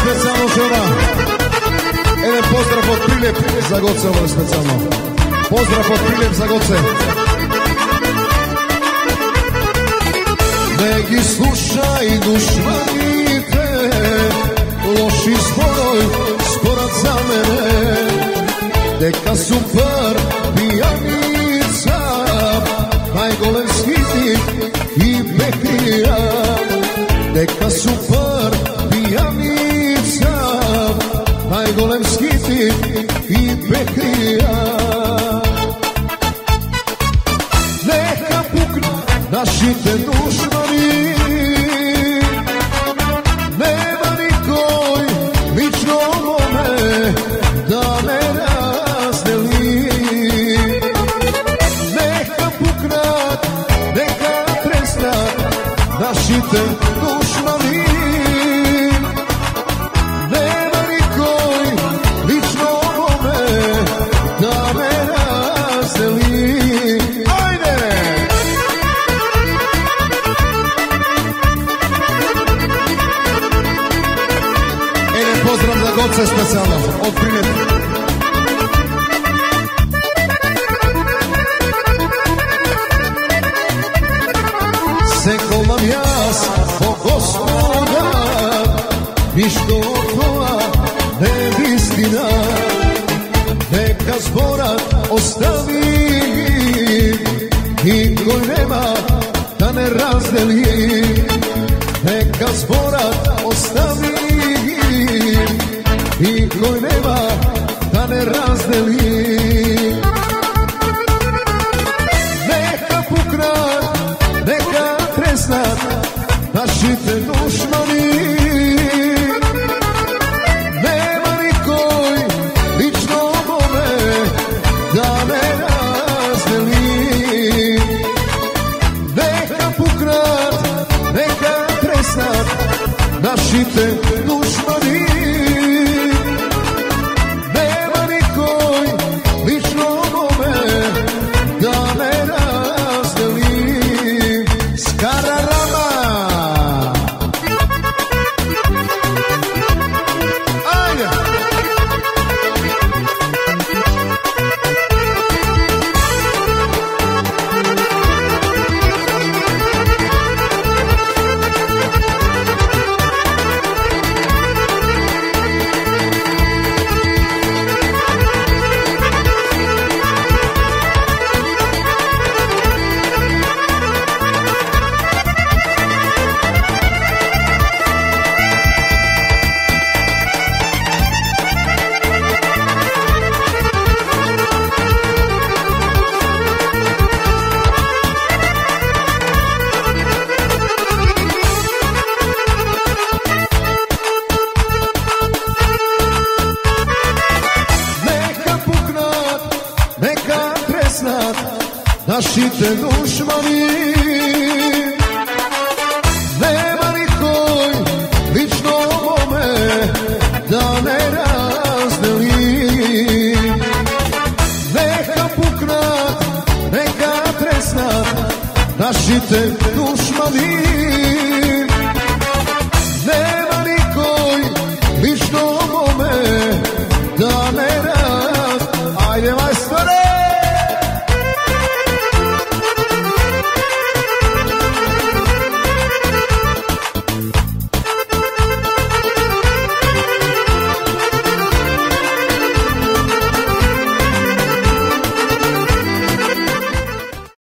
специјално жена. Еден поздрав од Прилеп за Гоце, ово специјално. Поздрав од Прилеп за Гоце. Не ги слушај душманите, лоши спори спорат за мене. Дека супер пијаница, најголем скитик и пекрија. Дека су i bekrija. Neka puknu naši te dušmani, nema nikoj lično mome da me razdeli. Neka puknat, neka tresnat, naši te dušmani. Goce specijalno, od Primjeta. Sekol vam jas po gospoda, Zborat ostavi i koji nema da ne razdeli. Neka zborat ostavi i koji nema da ne razdeli. Neka puknat, neka tresnat, naši te dušmani. Naši te dušmani. Nema nikoj lično mome da me razdeli. Skararama! Neka tresnat, naši te dušmani. Nema nikoj lično mome da ne razdeli. Neka puknat, neka tresnat, naši te dušmani. Nema